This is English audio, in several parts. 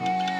you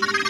you